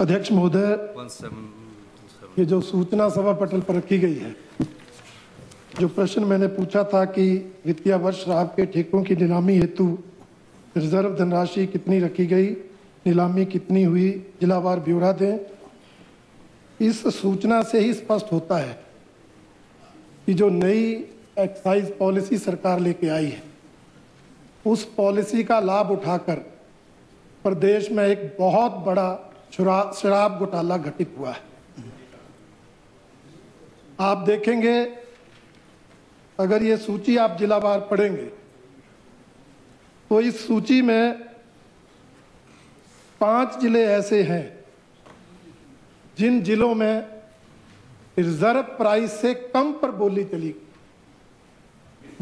अध्यक्ष महोदय. ये जो सूचना सभा पटल पर रखी गई है जो प्रश्न मैंने पूछा था कि वित्तीय वर्ष शराब के ठेकों की नीलामी हेतु रिज़र्व धनराशि कितनी रखी गई नीलामी कितनी हुई जिलावार ब्यौरा दें इस सूचना से ही स्पष्ट होता है कि जो नई एक्साइज पॉलिसी सरकार लेके आई है उस पॉलिसी का लाभ उठाकर प्रदेश में एक बहुत बड़ा शराब घोटाला घटित हुआ है। आप देखेंगे, अगर ये सूची आप जिलावार पढ़ेंगे तो इस सूची में पाँच ज़िले ऐसे हैं, जिन जिलों में रिज़र्व प्राइस से कम पर बोली चली।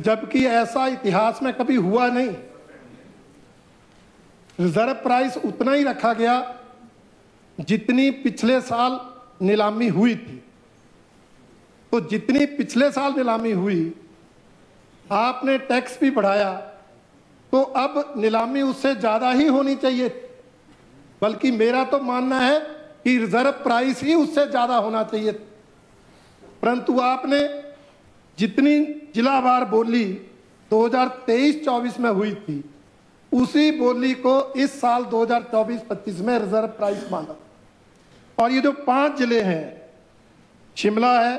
जबकि ऐसा इतिहास में कभी हुआ नहीं। रिज़र्व प्राइस उतना ही रखा गया जितनी पिछले साल नीलामी हुई थी तो जितनी पिछले साल नीलामी हुई, आपने टैक्स भी बढ़ाया तो अब नीलामी उससे ज़्यादा ही होनी चाहिए। बल्कि मेरा तो मानना है कि रिज़र्व प्राइस ही उससे ज़्यादा होना चाहिए। परंतु आपने जितनी जिलावार बोली 2023-24 में हुई थी उसी बोली को इस साल 2024-25 में रिज़र्व प्राइस माना। और ये जो पाँच ज़िले हैं, शिमला है,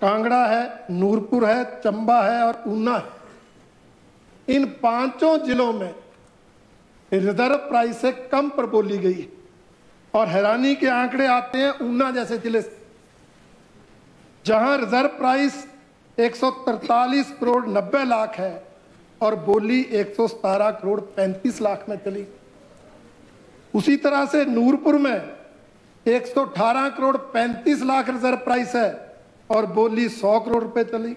कांगड़ा है, नूरपुर है, चंबा है और ऊना है, इन पाँचों जिलों में रिज़र्व प्राइस से कम पर बोली गई है। और हैरानी के आंकड़े आते हैं ऊना जैसे ज़िले से, जहाँ रिज़र्व प्राइस 143 करोड़ 90 लाख है और बोली 117 करोड़ 35 लाख में चली। उसी तरह से नूरपुर में 118 करोड़ 35 लाख रिज़र्व प्राइस है और बोली 100 करोड़ रुपए चली।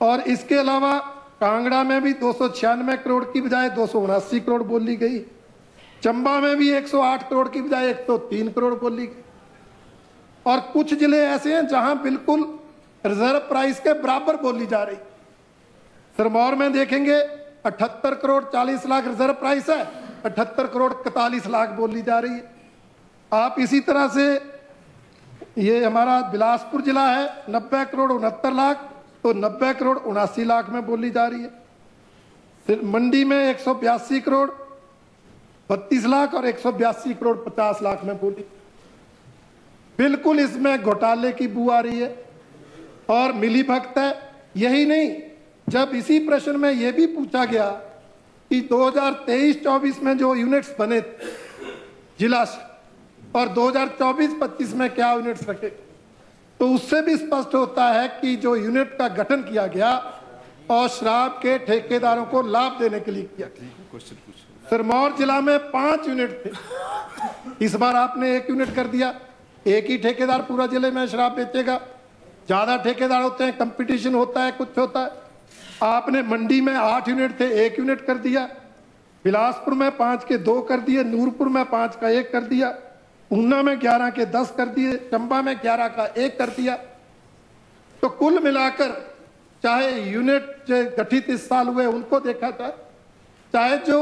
और इसके अलावा कांगड़ा में भी दो सौ छियानवे करोड़ की बजाय दो सौ उनासी करोड़ बोली गई। चंबा में भी 108 करोड़ की बजाय 103 करोड़ बोली गई। और कुछ ज़िले ऐसे हैं जहाँ बिल्कुल रिज़र्व प्राइस के बराबर बोली जा रही। सिरमौर में देखेंगे 78 करोड़ 40 लाख रिज़र्व प्राइस है 78 करोड़ 41 लाख बोली जा रही है। आप इसी तरह से, ये हमारा बिलासपुर जिला है 90 करोड़ उनहत्तर लाख तो 90 करोड़ उनासी लाख में बोली जा रही है। फिर मंडी में एक करोड़, बत्तीस लाख और एक सौ बयासी करोड़ पचास लाख में बोली। बिल्कुल इसमें घोटाले की बू आ रही है, और मिली भक्त है, यही नहीं जब इसी प्रश्न में यह भी पूछा गया कि 2023-24 में जो यूनिट्स बने जिला और 2024-25 में क्या यूनिट्स रखे तो उससे भी स्पष्ट होता है कि जो यूनिट का गठन किया गया और शराब के ठेकेदारों को लाभ देने के लिए किया गया। सिरमौर जिला में पाँच यूनिट थे। इस बार आपने एक यूनिट कर दिया। एक ही ठेकेदार पूरा ज़िले में शराब बेचेगा ज़्यादा ठेकेदार होते हैं कंपटीशन होता है कुछ होता है। आपने मंडी में आठ यूनिट थे, एक यूनिट कर दिया। बिलासपुर में पाँच के दो कर दिए, नूरपुर में पाँच का एक कर दिया, ऊना में ग्यारह के दस कर दिए, चंबा में ग्यारह का एक कर दिया। तो कुल मिलाकर, चाहे यूनिट जो गठित इस साल हुए, उनको देखा जाए चाहे जो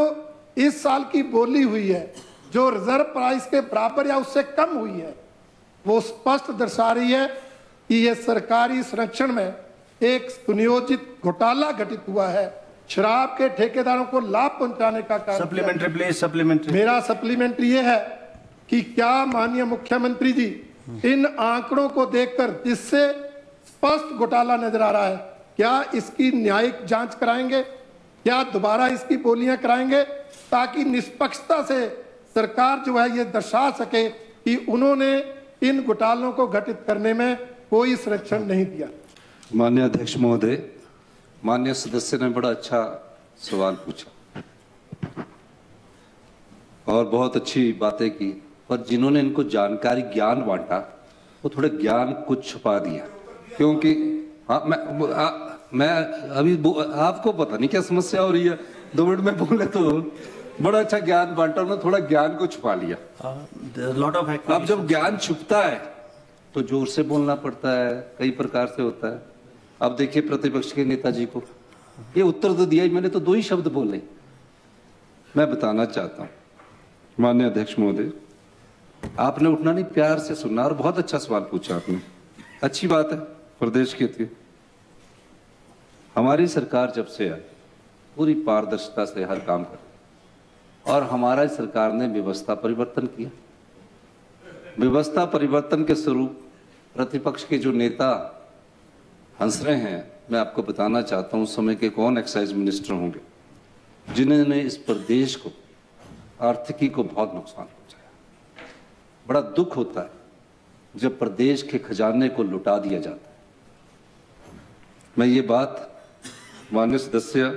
इस साल की बोली हुई है, जो रिज़र्व प्राइस के बराबर या उससे कम हुई है, वो स्पष्ट दर्शा रही है कि ये सरकारी संरक्षण में एक सुनियोजित घोटाला घटित हुआ है। शराब के ठेकेदारों को लाभ पहुँचाने का काम सप्लीमेंट्री प्लीज़ सप्लीमेंट्री मेरा सप्लीमेंट्री ये है कि क्या माननीय मुख्यमंत्री जी इन आंकड़ों को देखकर जिससे स्पष्ट घोटाला नज़र आ रहा है क्या इसकी न्यायिक जाँच कराएँगे? क्या दोबारा इसकी बोलियाँ कराएँगे? ताकि निष्पक्षता से सरकार जो है ये दर्शा सके कि उन्होंने इन घोटालों को घटित करने में कोई संरक्षण नहीं दिया। मान्य अध्यक्ष महोदय मान्य सदस्य ने बड़ा अच्छा सवाल पूछा। और बहुत अच्छी बातें की पर जिन्होंने इनको जानकारी ज्ञान बांटा वो थोड़े ज्ञान कुछ छुपा दिया। क्योंकि हाँ मैं आ, मैं अभी आपको पता नहीं क्या समस्या हो रही है दो मिनट में बोले तो बड़ा अच्छा ज्ञान बांटा उन्होंने थोड़ा ज्ञान को छुपा लिया। लॉट ऑफ़ अब जब ज्ञान छुपता है तो ज़ोर से बोलना पड़ता है कई प्रकार से होता है। अब देखिए प्रतिपक्ष के नेताजी को। ये उत्तर तो दिया ही, मैंने तो दो ही शब्द बोले। मैं बताना चाहता हूँ मान्य अध्यक्ष महोदय, आपने उठना नहीं, प्यार से सुनना और बहुत अच्छा सवाल पूछा आपने। अच्छी बात है प्रदेश के लिए। हमारी सरकार जब से आई, पूरी पारदर्शिता से हर काम कर और हमारा सरकार ने व्यवस्था परिवर्तन किया। व्यवस्था परिवर्तन के स्वरूप प्रतिपक्ष के जो नेता हंस रहे हैं। मैं आपको बताना चाहता हूँ, समय के कौन एक्साइज मिनिस्टर होंगे, जिन्होंने इस प्रदेश को, आर्थिकी को बहुत नुकसान पहुँचाया। बड़ा दुख होता है जब प्रदेश के खजाने को लुटा दिया जाता है। मैं ये बात मान्य सदस्य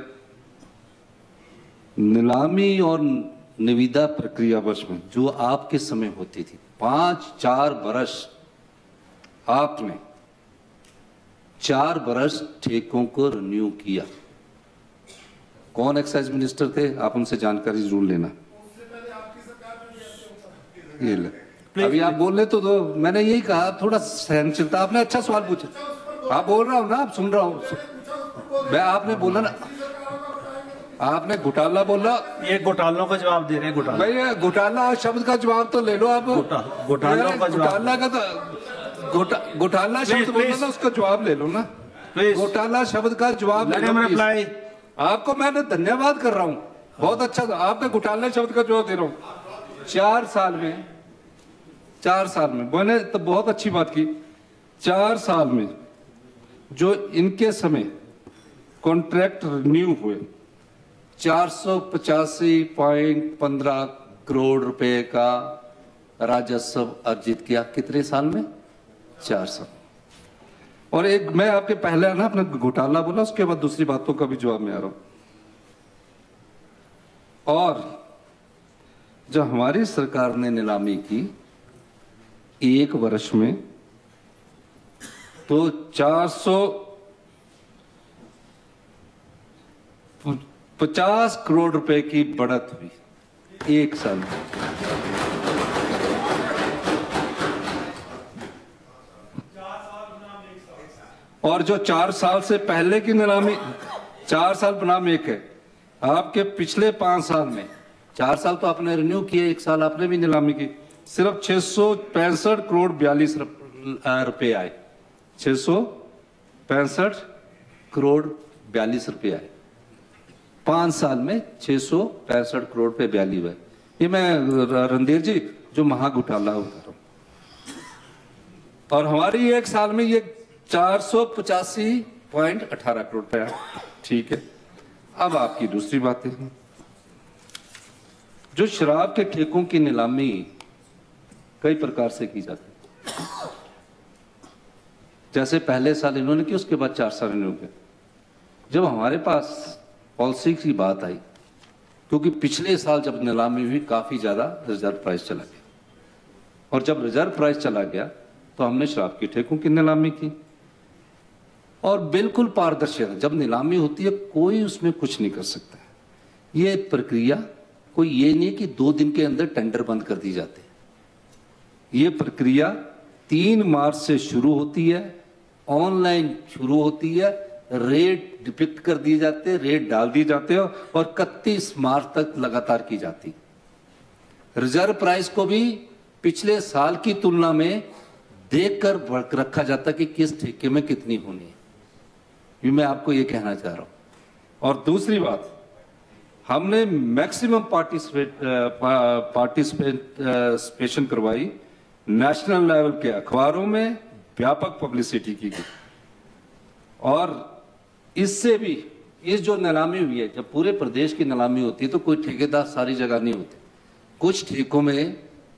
नीलामी और निविदा प्रक्रिया वर्ष में, जो आपके समय होती थी, पाँच चार वर्ष आपने चार बरस ठेकों को रिन्यू किया। कौन एक्साइज मिनिस्टर थे? आप उनसे जानकारी ज़रूर लेना। ये ले। अभी आप बोल रहे तो, तो मैंने यही कहा थोड़ा सहनशीलता। आपने अच्छा सवाल पूछा। आप बोल रहा हूँ ना आप सुन रहा हूँ। मैं आपने बोला ना आपने घोटाला बोला। ये घोटालों का जवाब दे रहे हैं घोटाला। भाई घोटाला शब्द का जवाब तो ले लो आप। घोटा- घोटालों का जवाब। घोटाला का तो घोटा घोटाला शब्द बोला ना उसका जवाब ले लो ना। घोटाला शब्द का जवाब ले लो. आपको मैंने धन्यवाद कर रहा हूँ। बहुत अच्छा आपका घोटाला शब्द का जवाब दे रहा हूँ। चार साल में चार साल में मैंने तो बहुत अच्छी बात की। चार साल में जो इनके समय कॉन्ट्रैक्ट रिन्यू हुए चार सौ पचासी पॉइंट पंद्रह करोड़ रुपए का राजस्व अर्जित किया कितने साल में? चार सौ। और एक मैं आपके पहले ना अपना घोटाला बोला, उसके बाद दूसरी बातों का भी जवाब में आ रहा हूँ। और जो हमारी सरकार ने नीलामी की, एक वर्ष में तो 400 50 करोड़ रुपए की बढ़त हुई, एक साल में और जो चार साल से पहले की नीलामी, चार साल बनाम एक है, आपके पिछले पाँच साल में, चार साल तो आपने रिन्यू किए, एक साल आपने भी नीलामी की, सिर्फ़ छह सौ पैंसठ करोड़ बयालीस रुपए आए। छह सौ पैंसठ करोड़ बयालीस रुपए आए। पाँच साल में छह सौ पैंसठ करोड़ पे बयाली हुए। ये मैं रणधीर जी, जो महाघोटाला होता रहा हूँ और हमारी एक साल में ये चार सौ पचासी पॉइंट अठारह करोड़ रुपया। ठीक है। अब आपकी दूसरी बातें हैं। जो शराब के ठेकों की नीलामी कई प्रकार से की जाती है। जैसे पहले साल इन्होंने की उसके बाद चार साल इन्होंने किया। जब हमारे पास पॉलिसी की बात आई, क्योंकि पिछले साल जब नीलामी हुई, काफ़ी ज़्यादा रिज़र्व प्राइस चला गया। और जब रिज़र्व प्राइस चला गया तो हमने शराब की ठेकों की नीलामी की। और बिल्कुल पारदर्शिता जब नीलामी होती है, कोई उसमें कुछ नहीं कर सकता ये प्रक्रिया, कोई ये नहीं कि दो दिन के अंदर टेंडर बंद कर दी जाते ये प्रक्रिया तीन मार्च से शुरू होती है, ऑनलाइन शुरू होती है, रेट डिपिक्ट कर दिए जाते हैं, रेट डाल दिए जाते हैं और इकतीस मार्च तक लगातार की जाती रिज़र्व प्राइस को भी पिछले साल की तुलना में देखकर रखा जाता कि किस ठेके में कितनी होनी है। ये मैं आपको ये कहना चाह रहा हूँ। और दूसरी बात, हमने मैक्सिमम पार्टिसिपेट पार्टिसिपेशन करवाई नेशनल लेवल के अखबारों में, व्यापक पब्लिसिटी की गई। और इससे भी इस जो नीलामी हुई है, जब पूरे प्रदेश की नीलामी होती है तो कोई ठेकेदार सारी जगह नहीं होते। कुछ ठेकों में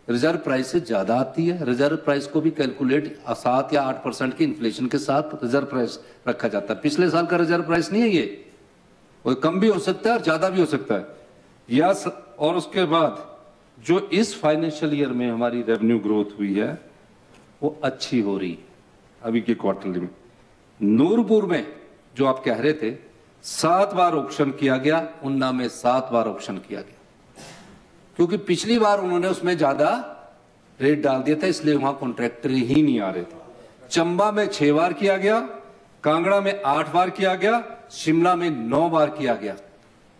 रिज़र्व प्राइस से ज़्यादा आती है। रिज़र्व प्राइस को भी कैलकुलेट सात या आठ परसेंट की इन्फ्लेशन के साथ रिज़र्व प्राइस रखा जाता है। पिछले साल का रिज़र्व प्राइस नहीं है ये। वो कम भी हो सकता है और ज़्यादा भी हो सकता है। या स, और उसके बाद जो इस फाइनेंशियल ईयर में हमारी रेवेन्यू ग्रोथ हुई है वो अच्छी हो रही है। अभी के क्वार्टरली में। नूरपुर में जो आप कह रहे थे सात बार ऑप्शन किया गया उन्ना में सात बार ऑप्शन किया गया। क्योंकि पिछली बार उन्होंने उसमें ज़्यादा रेट डाल दिया था, इसलिए वहाँ कॉन्ट्रैक्टर ही नहीं आ रहे थे। चंबा में छह बार किया गया, कांगड़ा में आठ बार किया गया, शिमला में नौ बार किया गया।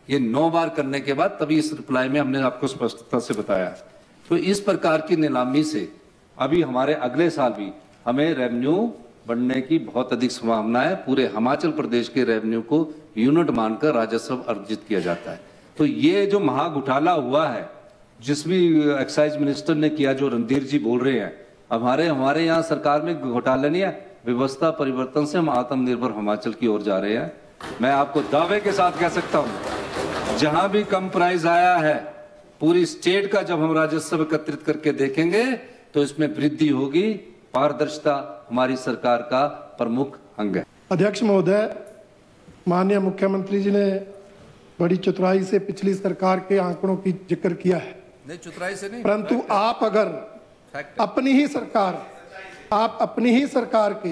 ये नौ बार करने के बाद तभी इस रिप्लाई में हमने आपको स्पष्टता से बताया। तो इस प्रकार की नीलामी से अभी हमारे अगले साल भी हमें रेवेन्यू बढ़ने की बहुत अधिक संभावना है। पूरे हिमाचल प्रदेश के रेवेन्यू को यूनिट मानकर राजस्व अर्जित किया जाता है। तो ये जो महा घोटाला हुआ है जिस भी एक्साइज मिनिस्टर ने किया, जो रणधीर जी बोल रहे हैं, हमारे हमारे यहाँ सरकार में घोटाला नहीं है, व्यवस्था परिवर्तन से हम आत्मनिर्भर हिमाचल की ओर जा रहे हैं। मैं आपको दावे के साथ कह सकता हूँ, जहाँ भी कम प्राइस आया है, पूरी स्टेट का जब हम राजस्व एकत्रित करके देखेंगे तो इसमें वृद्धि होगी, पारदर्शिता हमारी सरकार का प्रमुख अंग है। अध्यक्ष महोदय, माननीय मुख्यमंत्री जी ने बड़ी चतुराई से पिछली सरकार के आंकड़ों की ज़िक्र किया है। नहीं चुतराई से नहीं। परंतु आप अगर अपनी ही सरकार आप अपनी ही सरकार के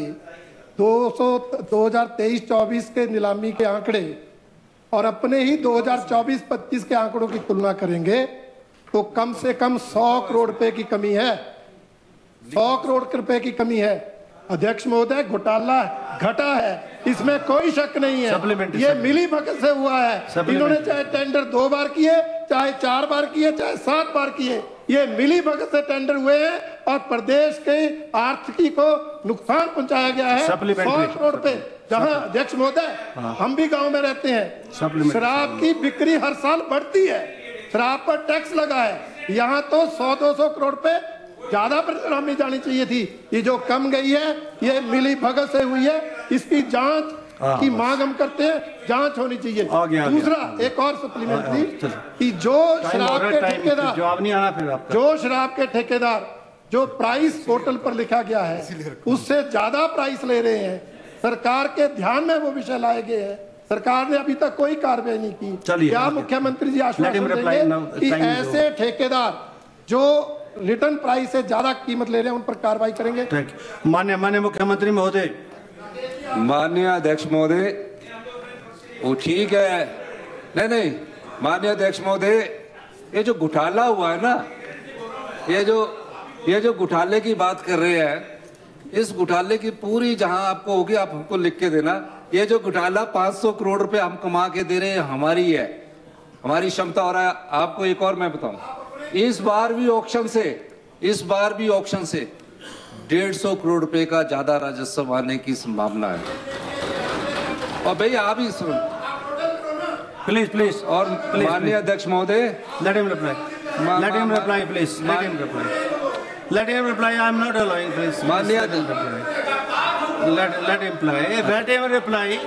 200 2023-24 के नीलामी के आंकड़े और अपने ही 2024-25 के आंकड़ों की तुलना करेंगे तो कम से कम 100 करोड़ रुपए की कमी है। 100 करोड़ रुपए की कमी है। अध्यक्ष महोदय घोटाला घटा है। इसमें कोई शक नहीं है। ये मिली भगत से हुआ है। इन्होंने चाहे टेंडर दो बार किए चाहे चार बार किए चाहे सात बार किए ये मिली भगत से टेंडर हुए हैं और प्रदेश के आर्थिकी को नुकसान पहुँचाया गया है. सौ करोड़ रुपए जहाँ अध्यक्ष महोदय हम भी गाँव में रहते हैं। शराब की बिक्री हर साल बढ़ती है। शराब पर टैक्स लगा है। यहाँ तो सौ दो सौ करोड़ रुपए ज़्यादा परिणामी जानी चाहिए थी। ये जो कम गई है ये मिली भगत से हुई है। इसकी जाँच हाँ, की मांग हम करते हैं जाँच होनी चाहिए। दूसरा एक और सप्लीमेंट्री चलो। कि जो शराब के है, ठेकेदार जवाब नहीं आना फिर जो शराब के ठेकेदार जो प्राइस पोर्टल पर लिखा गया है उससे ज़्यादा प्राइस ले रहे हैं। सरकार के ध्यान में वो विषय लाए गए हैं। सरकार ने अभी तक कोई कार्रवाई नहीं की। क्या मुख्यमंत्री जी आश्वासन देंगे कि ऐसे ठेकेदार जो रिटर्न प्राइस से ज़्यादा कीमत ले रहे हैं उन पर कार्रवाई करेंगे। मान्य मान्य मुख्यमंत्री महोदय माननीय अध्यक्ष महोदय, वो ठीक है। नहीं नहीं, माननीय अध्यक्ष महोदय, ये जो घोटाला हुआ है ना, ये जो ये जो घोटाले की बात कर रहे हैं, इस घोटाले की पूरी जहाँ आपको होगी, आप हमको लिख के देना। ये जो घोटाला 500 करोड़ रुपए हम कमा के दे रहे हैं हमारी है। हमारी क्षमता है आपको एक और मैं बताऊँ। इस बार भी ऑक्शन से, इस बार भी ऑक्शन से डेढ़ सौ करोड़ रुपए का ज़्यादा राजस्व आने की संभावना है। और भैया आप ही सुन। प्लीज़ प्लीज़ और माननीय अध्यक्ष महोदय? Let him reply let him reply please let him reply let him reply I am not allowing please माननीय let reply let him reply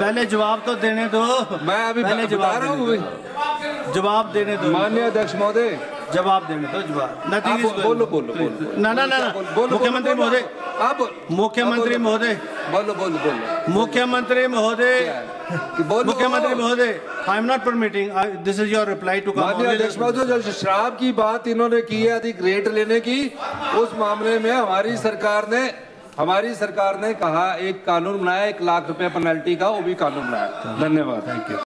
पहले जवाब तो देने दो। मैं अभी पहले जवाब रहा हूँ जवाब देने दो। माननीय अध्यक्ष महोदय जवाब देने दो जवाब। आप नथिंग इज़ बोलो बोलो बोलो। ना ना ना मुख्यमंत्री महोदय। आप मुख्यमंत्री महोदय। बोलो बोलो बोलो। मुख्यमंत्री महोदय। मुख्यमंत्री महोदय I am not permitting this is your reply to शराब की बात इन्होंने की है अधिक रेट लेने की उस मामले में हमारी सरकार ने हमारी सरकार ने कहा एक कानून बनाया एक लाख रुपए पेनल्टी का वो भी कानून बनाया। धन्यवाद। Thank you